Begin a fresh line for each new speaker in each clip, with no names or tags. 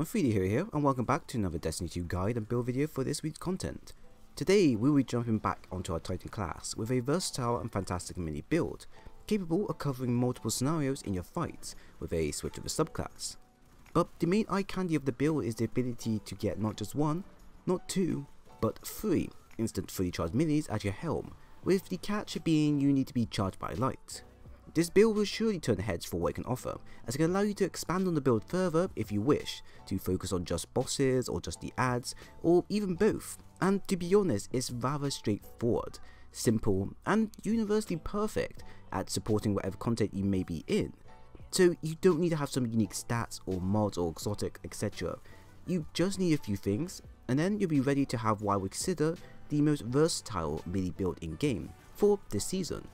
everyone, 3D Hero here, and welcome back to another Destiny 2 guide and build video for this week's content. Today, we will be jumping back onto our Titan class with a versatile and fantastic mini build, capable of covering multiple scenarios in your fights with a switch of a subclass. But the main eye candy of the build is the ability to get not just one, not two, but three instant fully charged minis at your helm, with the catch being you need to be charged by light. This build will surely turn heads for what it can offer, as it can allow you to expand on the build further if you wish, to focus on just bosses or just the ads, or even both. And to be honest, it's rather straightforward, simple, and universally perfect at supporting whatever content you may be in. So you don't need to have some unique stats or mods or exotic etc. You just need a few things, and then you'll be ready to have what I would consider the most versatile mini build in game for this season.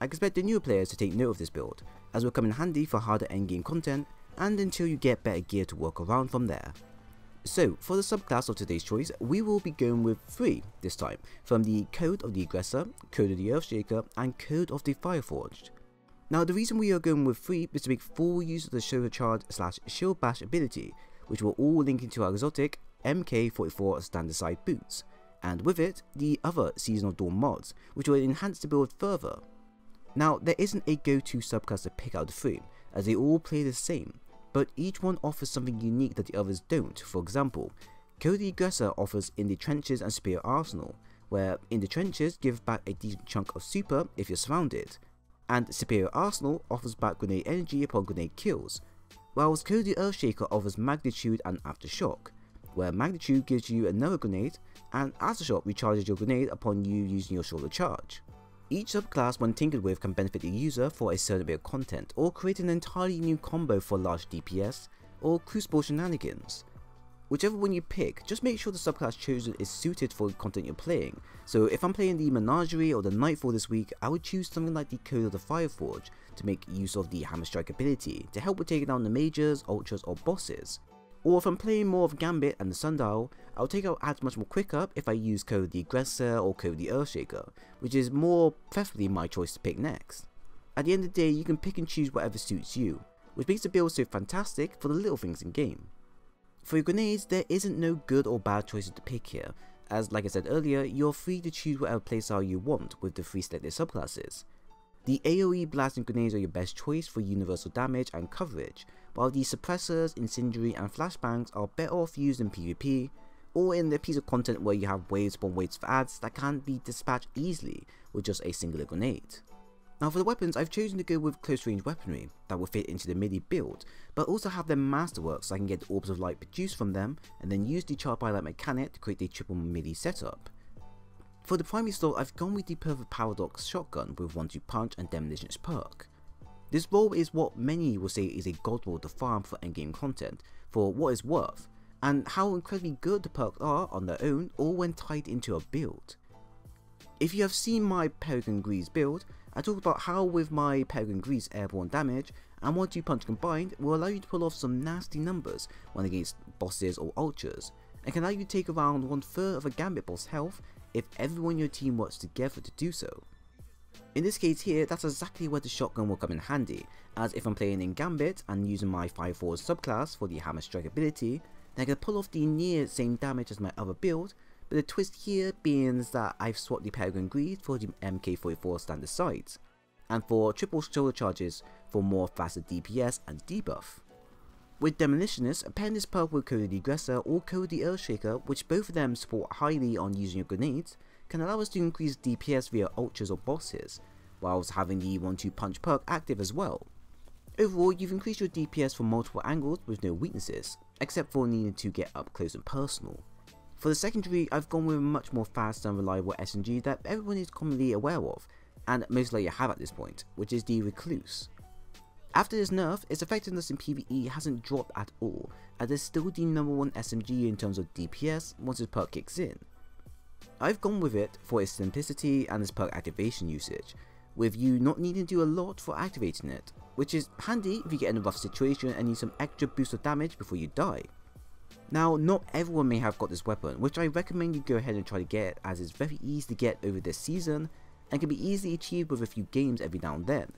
I expect the newer players to take note of this build, as will come in handy for harder endgame content and until you get better gear to work around from there. So, for the subclass of today's choice, we will be going with 3 this time, from the Code of the Aggressor, Code of the Earthshaker, and Code of the Fireforged. Now the reason we are going with 3 is to make full use of the Shoulder Charge slash Shield Bash ability, which will all link into our exotic MK44 Stand Aside boots, and with it, the other Season of Dawn mods, which will enhance the build further. Now, there isn't a go-to subclass to pick out the three, as they all play the same, but each one offers something unique that the others don't. For example, Code of Aggressor offers In the Trenches and Superior Arsenal, where In the Trenches give back a decent chunk of super if you're surrounded, and Superior Arsenal offers back grenade energy upon grenade kills, whilst Code of Earthshaker offers Magnitude and Aftershock, where Magnitude gives you another grenade, and Aftershock recharges your grenade upon you using your shoulder charge. Each subclass when tinkered with can benefit the user for a certain bit of content or create an entirely new combo for large DPS or crucible shenanigans. Whichever one you pick, just make sure the subclass chosen is suited for the content you're playing. So if I'm playing the Menagerie or the Nightfall this week, I would choose something like the Code of the Fireforge to make use of the Hammer Strike ability to help with taking down the majors, ultras or bosses. Or if I'm playing more of Gambit and the Sundial, I'll take out ads much more quicker if I use Code the Aggressor or Code the Earthshaker, which is more preferably my choice to pick next. At the end of the day, you can pick and choose whatever suits you, which makes the build so fantastic for the little things in game. For your grenades, there isn't no good or bad choices to pick here, as like I said earlier, you're free to choose whatever playstyle you want with the three selected subclasses. The AoE blasting grenades are your best choice for universal damage and coverage, while the suppressors, incendiary and flashbangs are better off used in PvP, or in a piece of content where you have waves upon waves of ads that can't be dispatched easily with just a singular grenade. Now for the weapons, I've chosen to go with close range weaponry that will fit into the melee build, but also have them masterwork so I can get the orbs of light produced from them and then use the charge by light mechanic to create a triple melee setup. For the primary slot, I've gone with the Perfect Paradox shotgun with 1-2 punch and demolitionist perk. This roll is what many will say is a god roll to farm for endgame content, for what it's worth, and how incredibly good the perks are on their own or when tied into a build. If you have seen my Peregrine Greaves build, I talked about how with my Peregrine Greaves airborne damage and 1-2 punch combined will allow you to pull off some nasty numbers when against bosses or ultras, and can allow you to take around one third of a Gambit boss health if everyone in your team works together to do so. In this case here, that's exactly where the shotgun will come in handy, as if I'm playing in Gambit and using my 5 4 subclass for the Hammer Strike ability, then I can pull off the near same damage as my other build, but the twist here being that I've swapped the Peregrine Greaves for the MK44 Stand Asides, and for triple shoulder charges for more faster DPS and debuff. With Demolitionist, pairing this perk with Code of the Aggressor or Code of the Earthshaker, which both of them support highly on using your grenades, can allow us to increase DPS via ultras or bosses, whilst having the 1-2 punch perk active as well. Overall, you've increased your DPS from multiple angles with no weaknesses, except for needing to get up close and personal. For the secondary, I've gone with a much more fast and reliable SMG that everyone is commonly aware of, and most likely have at this point, which is the Recluse. After this nerf, its effectiveness in PvE hasn't dropped at all, as it's still the number one SMG in terms of DPS once its perk kicks in. I've gone with it for its simplicity and its perk activation usage, with you not needing to do a lot for activating it, which is handy if you get in a rough situation and need some extra boost of damage before you die. Now, not everyone may have got this weapon, which I recommend you go ahead and try to get as it's very easy to get over this season and can be easily achieved with a few games every now and then,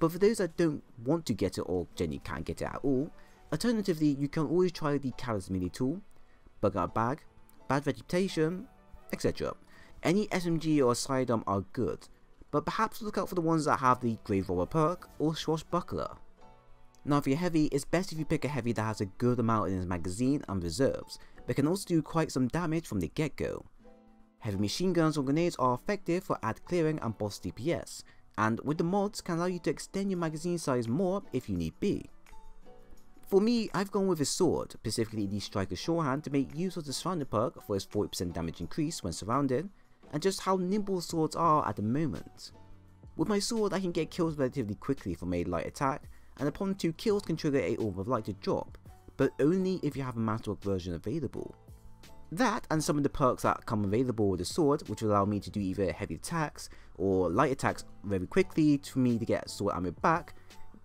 but for those that don't want to get it or genuinely can't get it at all, Alternatively, you can always try the Calus Mini tool, Bug Out Bag, Bad Reputation, etc. Any SMG or sidearm are good, but perhaps look out for the ones that have the Grave Robber perk or Swashbuckler. Now if you're heavy, it's best if you pick a heavy that has a good amount in its magazine and reserves, but can also do quite some damage from the get-go. Heavy machine guns or grenades are effective for ad clearing and boss DPS, and with the mods can allow you to extend your magazine size more if you need be. For me, I've gone with a sword, specifically the Stryker's Sure-Hand to make use of the Surrounded perk for its 40% damage increase when surrounded, and just how nimble swords are at the moment. With my sword I can get kills relatively quickly from a light attack, and upon 2 kills can trigger a orb of light to drop, but only if you have a Masterwork version available. That and some of the perks that come available with the sword, which allow me to do either heavy attacks or light attacks very quickly for me to get sword ammo back,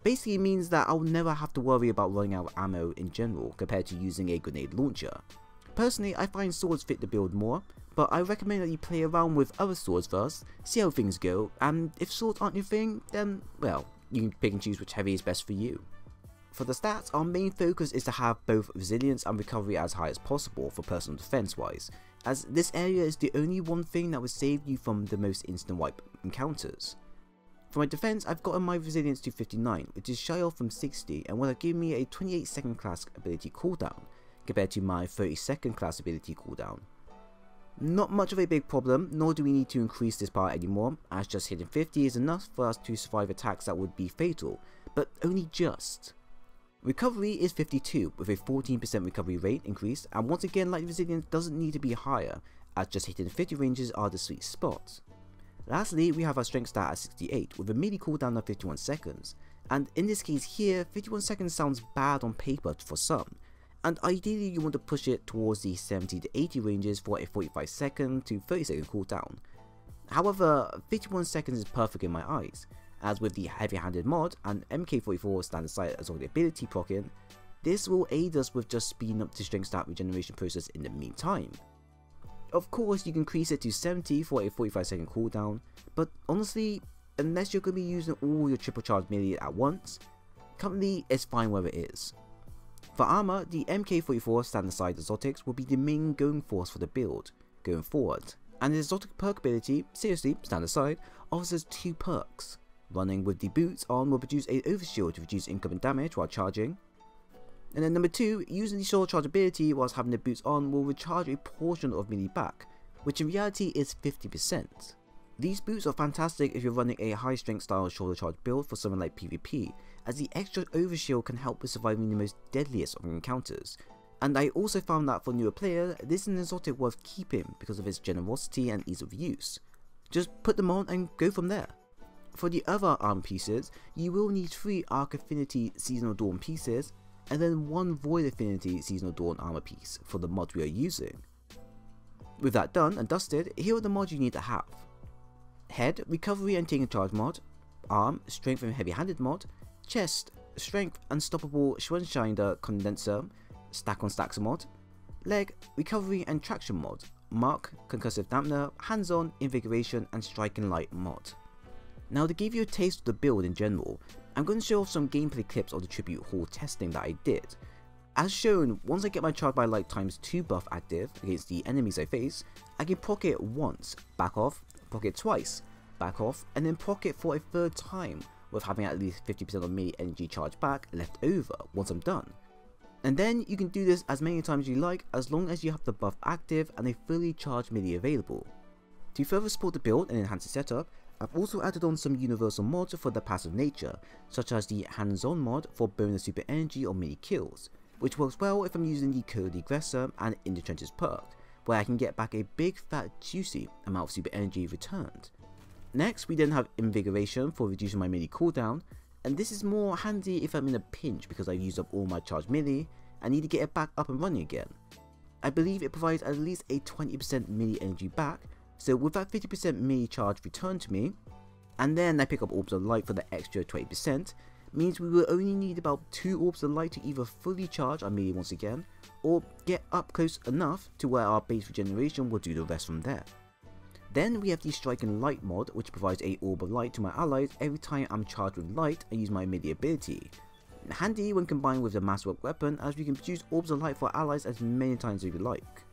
basically means that I'll never have to worry about running out of ammo in general compared to using a grenade launcher. Personally, I find swords fit the build more, but I recommend that you play around with other swords first, see how things go, and if swords aren't your thing, then, well, you can pick and choose which heavy is best for you. For the stats, our main focus is to have both resilience and recovery as high as possible for personal defense wise, as this area is the only one thing that would save you from the most instant wipe encounters. For my defense, I've gotten my resilience to 59, which is shy off from 60 and will have given me a 28 second class ability cooldown, compared to my 30 second class ability cooldown. Not much of a big problem, nor do we need to increase this part anymore, as just hitting 50 is enough for us to survive attacks that would be fatal, but only just. Recovery is 52 with a 14% recovery rate increase and once again light resilience doesn't need to be higher as just hitting 50 ranges are the sweet spot. Lastly we have our strength stat at 68 with a melee cooldown of 51 seconds and in this case here 51 seconds sounds bad on paper for some and ideally you want to push it towards the 70 to 80 ranges for a 45 second to 30 second cooldown. However 51 seconds is perfect in my eyes as with the heavy-handed mod and MK44 Stand Aside as well the ability proccing, this will aid us with just speeding up the strength stat regeneration process in the meantime. Of course you can increase it to 70 for a 45 second cooldown, but honestly, unless you're going to be using all your triple charge melee at once, currently it's fine where it is. For armor, the MK44 Stand Aside exotics will be the main going force for the build, going forward, and the exotic perk ability, seriously, Stand Aside, offers two perks. Running with the boots on will produce a overshield to reduce incoming damage while charging. And then number 2, using the short charge ability whilst having the boots on will recharge a portion of melee back, which in reality is 50%. These boots are fantastic if you're running a high strength style shoulder charge build for something like PvP, as the extra overshield can help with surviving the most deadliest of encounters. And I also found that for newer players, this is an exotic worth keeping because of its generosity and ease of use. Just put them on and go from there. For the other arm pieces, you will need 3 Arc Affinity Season of Dawn pieces, and then 1 Void Affinity Season of Dawn armor piece for the mod we are using. With that done and dusted, here are the mods you need to have. Head, Recovery and Taking Charge mod, Arm, Strength and Heavy Handed mod, Chest, Strength, Unstoppable Schweinsteiger Condenser, Stack on Stacks mod, Leg, Recovery and Traction mod, Mark, Concussive Dampener, Hands on, Invigoration and Striking Light mod. Now to give you a taste of the build in general, I'm going to show off some gameplay clips of the Tribute Hall testing that I did. As shown, once I get my Charge by Light times 2 buff active against the enemies I face, I can proc it once, back off, proc it twice, back off, and then proc it for a third time, with having at least 50% of melee energy charge back left over once I'm done. And then you can do this as many times as you like as long as you have the buff active and a fully charged melee available. To further support the build and enhance the setup, I've also added on some universal mods for the passive nature, such as the hands-on mod for bonus super energy or melee kills, which works well if I'm using the Code Aggressor and In the Trenches perk, where I can get back a big fat juicy amount of super energy returned. Next we then have Invigoration for reducing my melee cooldown, and this is more handy if I'm in a pinch because I've used up all my charged melee and need to get it back up and running again. I believe it provides at least a 20% melee energy back, so with that 50% melee charge returned to me, and then I pick up Orbs of Light for the extra 20%, means we will only need about 2 Orbs of Light to either fully charge our melee once again, or get up close enough to where our base regeneration will do the rest from there. Then we have the Striking Light mod, which provides a Orb of Light to my allies every time I'm charged with light I use my melee ability. handy when combined with the Masterwork weapon as we can produce orbs of light for allies as many times as we like.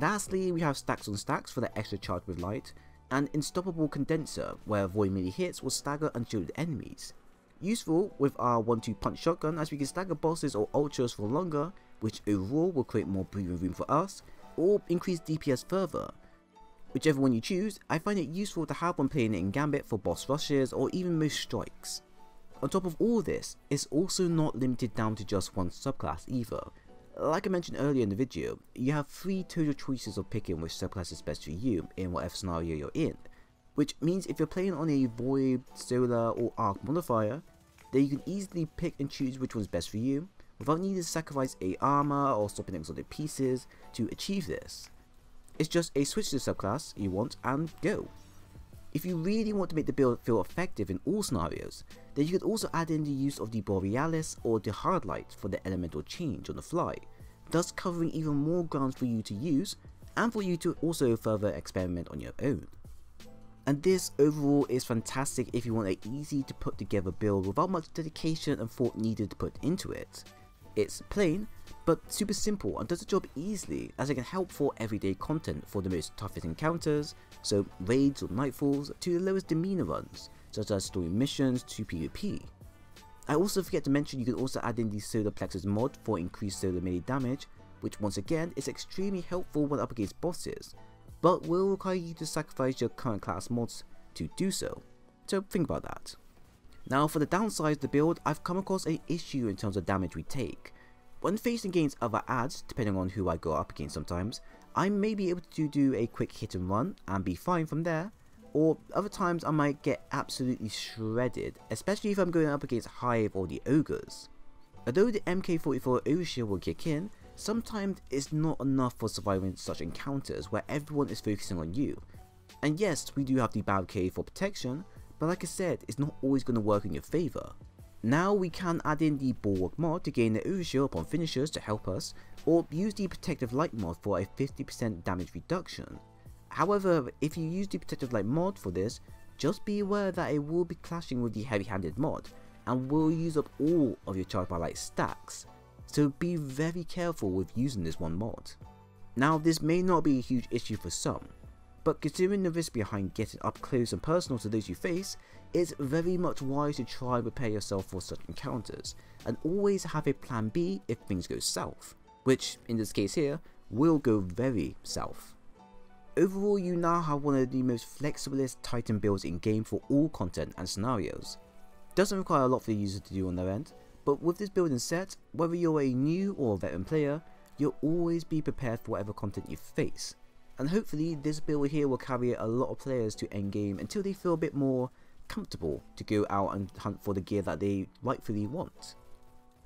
Lastly, we have stacks on stacks for the extra charge with light, and Unstoppable Condenser where avoid melee hits will stagger unshielded enemies. Useful with our 1-2 punch shotgun as we can stagger bosses or ultras for longer, which overall will create more breathing room for us, or increase DPS further. Whichever one you choose, I find it useful to have when playing it in Gambit for boss rushes or even most strikes. On top of all this, it's also not limited down to just one subclass either. Like I mentioned earlier in the video, you have 3 total choices of picking which subclass is best for you in whatever scenario you're in, which means if you're playing on a Void, Solar or Arc modifier, then you can easily pick and choose which one's best for you, without needing to sacrifice a armor or swapping exotic pieces to achieve this. It's just a switch to the subclass you want and go. If you really want to make the build feel effective in all scenarios, then you could also add in the use of the Borealis or the Hardlight for the elemental change on the fly, thus covering even more grounds for you to use and for you to also further experiment on your own. And this overall is fantastic if you want an easy to put together build without much dedication and thought needed to put into it. It's plain, but super simple and does the job easily as it can help for everyday content for the most toughest encounters, so raids or nightfalls to the lowest demeanor runs, such as story missions to PvP. I also forget to mention you can also add in the Solar Plexus mod for increased solar melee damage, which once again is extremely helpful when up against bosses, but will require you to sacrifice your current class mods to do so, so think about that. Now for the downside of the build, I've come across an issue in terms of damage we take. When facing against other ads, depending on who I go up against sometimes, I may be able to do a quick hit and run and be fine from there, or other times I might get absolutely shredded, especially if I'm going up against Hive or the Ogres. Although the MK44 overshield will kick in, sometimes it's not enough for surviving such encounters where everyone is focusing on you. And yes, we do have the barricade for protection, but like I said, it's not always going to work in your favour. Now we can add in the Bulwark mod to gain the overshield upon finishers to help us, or use the Protective Light mod for a 50% damage reduction. However, if you use the Protective Light mod for this, just be aware that it will be clashing with the Heavy Handed mod, and will use up all of your Charge by Light stacks, so be very careful with using this one mod. Now this may not be a huge issue for some, but considering the risk behind getting up close and personal to those you face, it's very much wise to try and prepare yourself for such encounters, and always have a plan B if things go south, which in this case here, will go very south. Overall you now have one of the most flexiblest Titan builds in game for all content and scenarios. Doesn't require a lot for the user to do on their end, but with this building set, whether you're a new or veteran player, you'll always be prepared for whatever content you face, and hopefully this build here will carry a lot of players to endgame until they feel a bit more comfortable to go out and hunt for the gear that they rightfully want.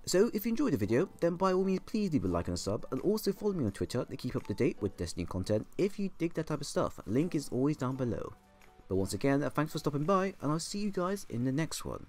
So if you enjoyed the video, then by all means please leave a like and a sub, and also follow me on Twitter to keep up to date with Destiny content if you dig that type of stuff, link is always down below. But once again, thanks for stopping by, and I'll see you guys in the next one.